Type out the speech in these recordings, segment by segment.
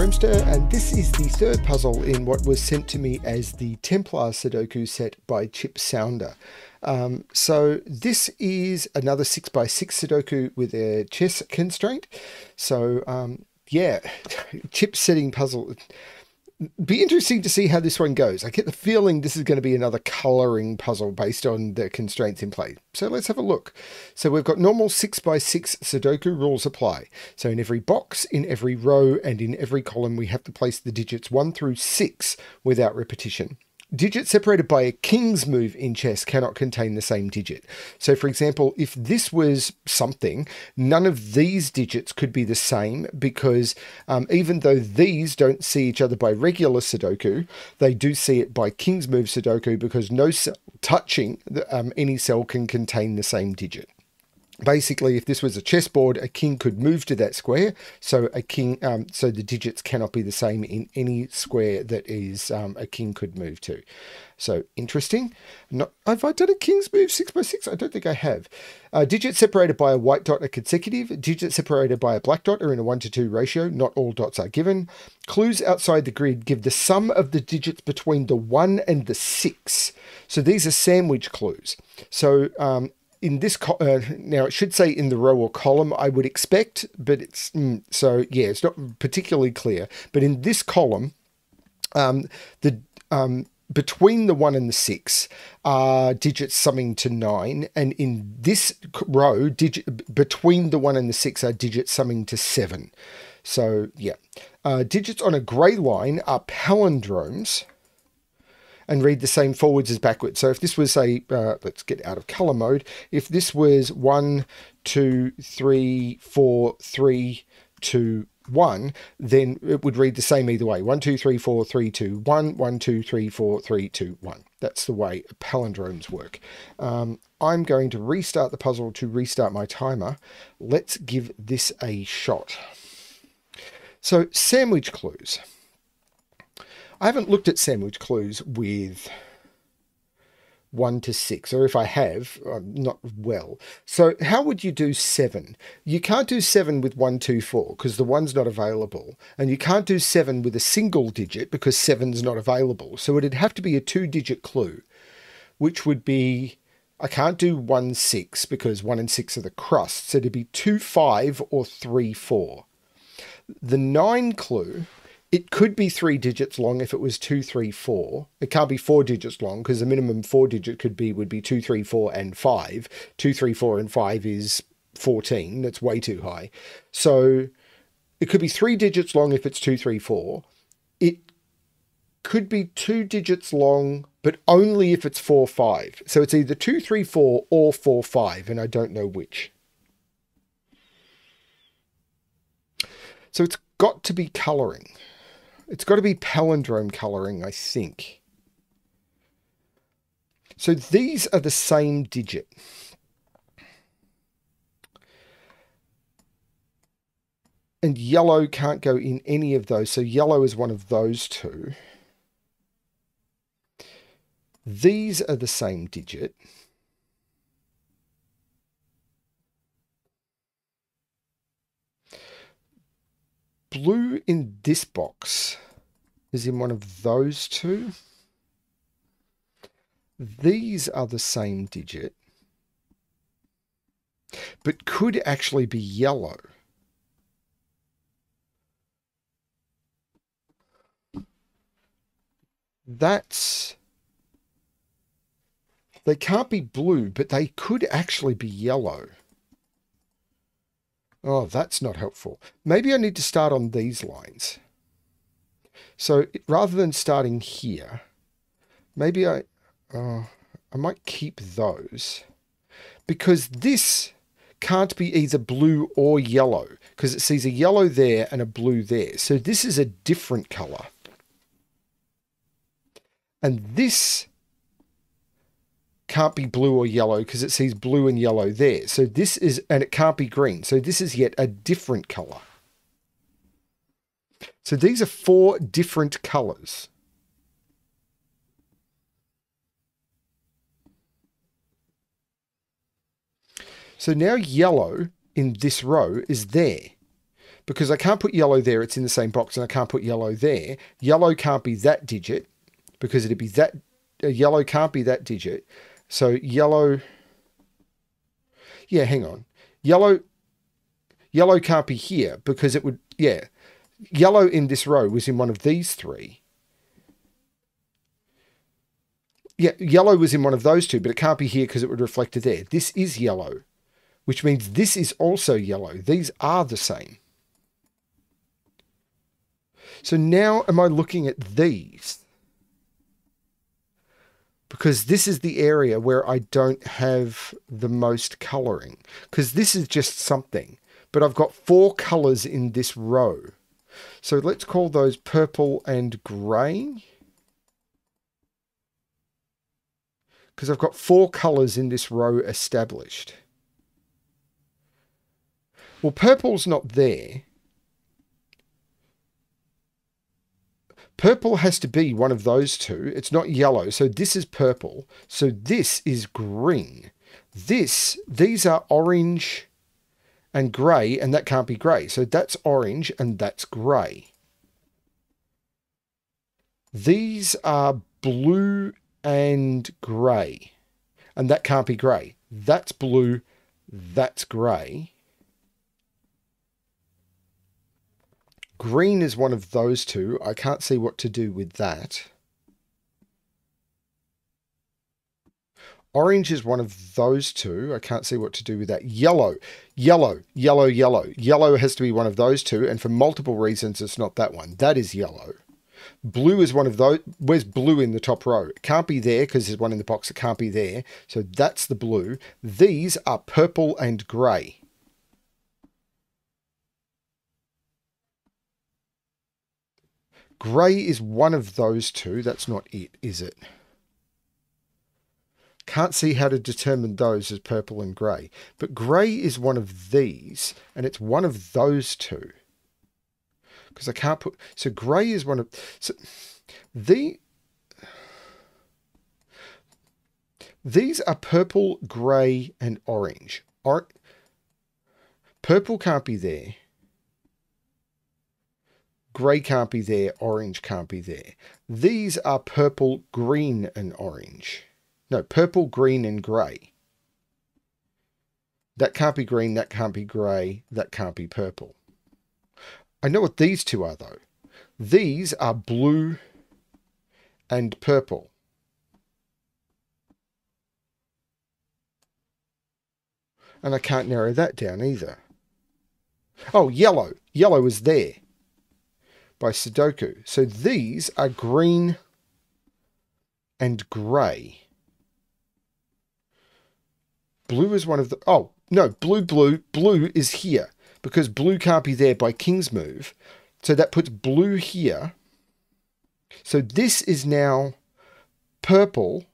And this is the third puzzle in what was sent to me as the Templar Sudoku set by Chip Sounder. Um, so this is another 6x6 Sudoku with a chess constraint. So um, yeah, chip setting puzzle be interesting to see how this one goes. I get the feeling this is going to be another colouring puzzle based on the constraints in play. So let's have a look. So we've got normal 6x6 Sudoku rules apply. So in every box, in every row, and in every column, we have to place the digits 1 through 6 without repetition. Digits separated by a king's move in chess cannot contain the same digit. So, for example, if this was something, none of these digits could be the same because um, even though these don't see each other by regular Sudoku, they do see it by king's move Sudoku because no touching um, any cell can contain the same digit basically if this was a chessboard a king could move to that square. So a king um, so the digits cannot be the same in any square that is um, a king could move to. So interesting. Not have i done a king's move six by six? I don't think i have. Uh, digits separated by a white dot are consecutive. Digits separated by a black dot are in a one to two ratio. Not all dots are given. Clues outside the grid give the sum of the digits between the one and the six. So these are sandwich clues. So um, in this uh, now it should say in the row or column I would expect but it's mm, so yeah it's not particularly clear. But in this column um, the um, between the 1 and the 6 are digits summing to 9 and in this row digit between the 1 and the 6 are digits summing to 7 so yeah. Uh, digits on a grey line are palindromes and read the same forwards as backwards. So if this was a, uh, let's get out of color mode, if this was one, two, three, four, three, two, one, then it would read the same either way. One, two, three, four, three, two, one, one, two, three, four, three, two, one. That's the way palindromes work. Um, I'm going to restart the puzzle to restart my timer. Let's give this a shot. So sandwich clues. I haven't looked at sandwich clues with one to six, or if I have, I'm not well. So, how would you do seven? You can't do seven with one, two, four because the one's not available, and you can't do seven with a single digit because seven's not available. So, it'd have to be a two digit clue, which would be I can't do one six because one and six are the crust. So, it'd be two five or three four. The nine clue it could be three digits long if it was two, three, four. It can't be four digits long because the minimum four digit could be would be two, three, four, and five. Two, three, four, and five is 14. That's way too high. So it could be three digits long if it's two, three, four. It could be two digits long, but only if it's four, five. So it's either two, three, four or four, five, and I don't know which. So it's got to be coloring. It's got to be palindrome coloring, I think. So these are the same digit. And yellow can't go in any of those. So yellow is one of those two. These are the same digit. Blue in this box is in one of those two. These are the same digit, but could actually be yellow. That's... They can't be blue, but they could actually be yellow. Oh, that's not helpful. Maybe I need to start on these lines. So rather than starting here, maybe I, uh, I might keep those because this can't be either blue or yellow because it sees a yellow there and a blue there. So this is a different color. And this can't be blue or yellow because it sees blue and yellow there. So this is, and it can't be green. So this is yet a different color. So these are four different colors. So now yellow in this row is there because I can't put yellow there, it's in the same box, and I can't put yellow there. Yellow can't be that digit because it'd be that, uh, yellow can't be that digit. So yellow, yeah, hang on. Yellow, yellow can't be here because it would, yeah. Yellow in this row was in one of these three. Yeah, yellow was in one of those two, but it can't be here because it would reflect it there. This is yellow, which means this is also yellow. These are the same. So now am I looking at these? Because this is the area where I don't have the most colouring. Because this is just something. But I've got four colours in this row. So let's call those purple and grey. Because I've got four colours in this row established. Well, purple's not there. Purple has to be one of those two. It's not yellow. So this is purple. So this is green. This, these are orange and grey, and that can't be grey. So that's orange and that's grey. These are blue and grey, and that can't be grey. That's blue, that's grey. Green is one of those two. I can't see what to do with that. Orange is one of those two. I can't see what to do with that. Yellow, yellow, yellow, yellow. Yellow has to be one of those two. And for multiple reasons, it's not that one. That is yellow. Blue is one of those. Where's blue in the top row? It can't be there because there's one in the box. It can't be there. So that's the blue. These are purple and grey. Grey is one of those two. That's not it, is it? Can't see how to determine those as purple and grey. But grey is one of these, and it's one of those two. Because I can't put... So grey is one of... So the... These are purple, grey, and orange. Or, purple can't be there. Grey can't be there, orange can't be there. These are purple, green, and orange. No, purple, green, and grey. That can't be green, that can't be grey, that can't be purple. I know what these two are, though. These are blue and purple. And I can't narrow that down either. Oh, yellow. Yellow is there by Sudoku. So these are green and grey. Blue is one of the... Oh, no, blue, blue. Blue is here because blue can't be there by King's move. So that puts blue here. So this is now purple,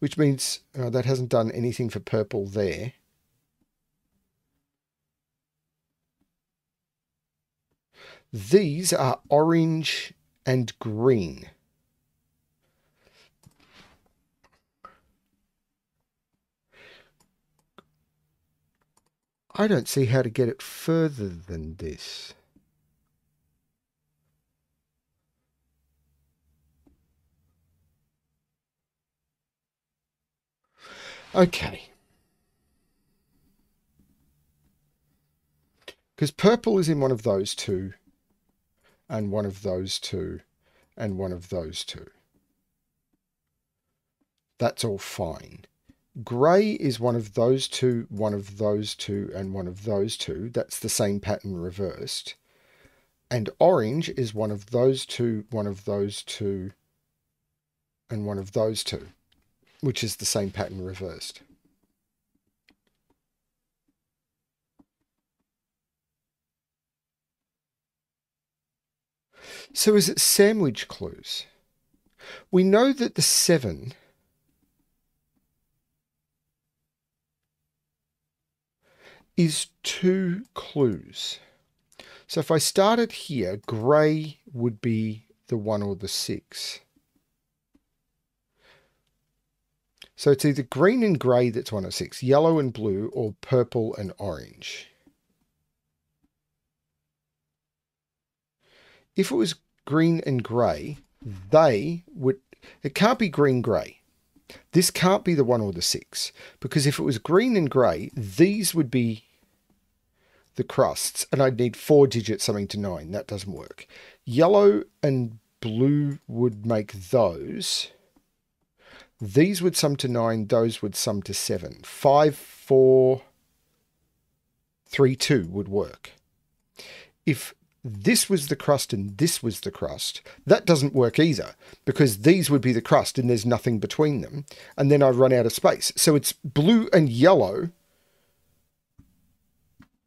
which means oh, that hasn't done anything for purple there. These are orange and green. I don't see how to get it further than this. Okay. Because purple is in one of those two and one of those two and one of those two. That's all fine. Grey is one of those two, one of those two, and one of those two. That's the same pattern reversed. And orange is one of those two, one of those two, and one of those two, which is the same pattern reversed. So is it sandwich clues? We know that the 7 is two clues. So if I started here, grey would be the 1 or the 6. So it's either green and grey that's 1 or 6, yellow and blue, or purple and orange. If it was green and grey, they would, it can't be green grey. This can't be the one or the six because if it was green and grey, these would be the crusts and I'd need four digits something to nine. That doesn't work. Yellow and blue would make those. These would sum to nine, those would sum to seven. Five, four, three, two would work. If this was the crust and this was the crust, that doesn't work either because these would be the crust and there's nothing between them. And then I run out of space. So it's blue and yellow,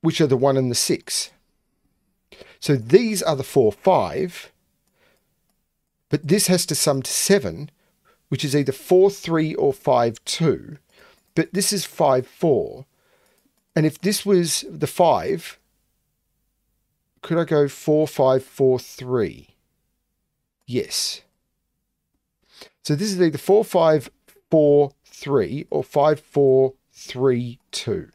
which are the one and the six. So these are the four, five, but this has to sum to seven, which is either four, three or five, two. But this is five, four. And if this was the five, could I go four, five, four, three? Yes. So this is either four, five, four, three or five, four, three, two.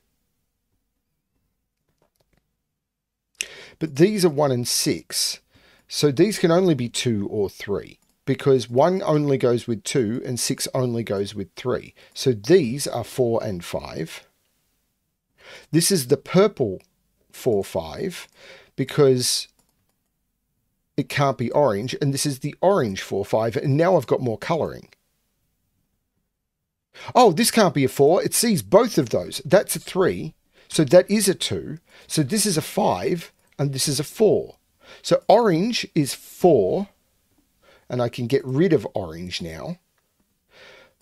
But these are one and six. So these can only be two or three because one only goes with two and six only goes with three. So these are four and five. This is the purple four, five because it can't be orange. And this is the orange 4-5. And now I've got more colouring. Oh, this can't be a 4. It sees both of those. That's a 3. So that is a 2. So this is a 5 and this is a 4. So orange is 4. And I can get rid of orange now.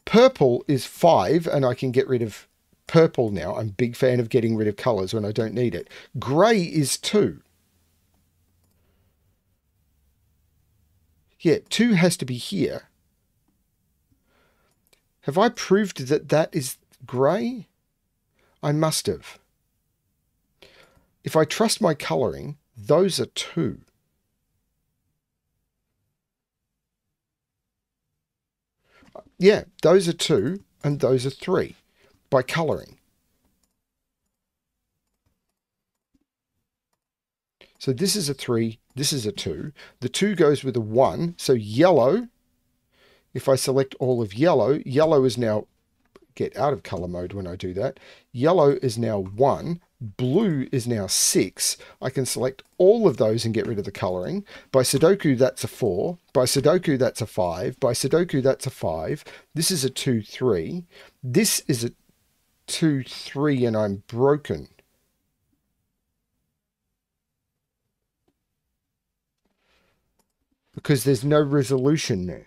Purple is 5 and I can get rid of purple now. I'm a big fan of getting rid of colours when I don't need it. Grey is 2. Yeah, 2 has to be here. Have I proved that that is grey? I must have. If I trust my colouring, those are 2. Yeah, those are 2 and those are 3 by colouring. So this is a 3, this is a 2. The 2 goes with a 1. So yellow, if I select all of yellow, yellow is now, get out of color mode when I do that. Yellow is now 1. Blue is now 6. I can select all of those and get rid of the coloring. By Sudoku, that's a 4. By Sudoku, that's a 5. By Sudoku, that's a 5. This is a 2, 3. This is a 2, 3, and I'm broken. Because there's no resolution there.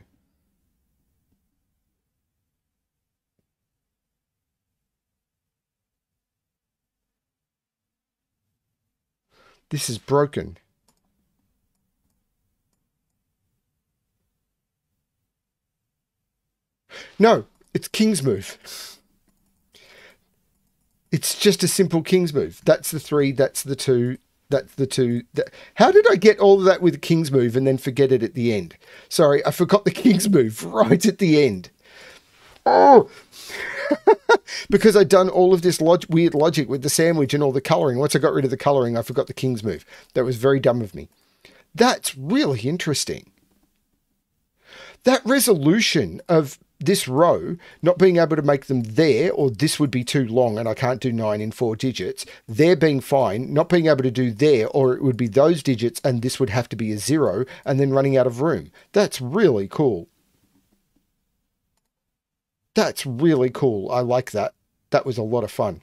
This is broken. No, it's king's move. It's just a simple king's move. That's the three, that's the two, that's the two. That, how did I get all of that with the King's move and then forget it at the end? Sorry, I forgot the King's move right at the end. Oh, because I'd done all of this log- weird logic with the sandwich and all the colouring. Once I got rid of the colouring, I forgot the King's move. That was very dumb of me. That's really interesting. That resolution of this row, not being able to make them there, or this would be too long and I can't do nine in four digits, there being fine, not being able to do there, or it would be those digits and this would have to be a zero, and then running out of room. That's really cool. That's really cool. I like that. That was a lot of fun.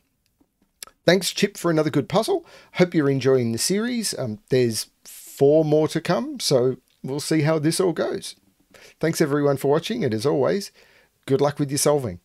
Thanks, Chip, for another good puzzle. Hope you're enjoying the series. Um, there's four more to come, so we'll see how this all goes. Thanks everyone for watching, and as always, good luck with your solving.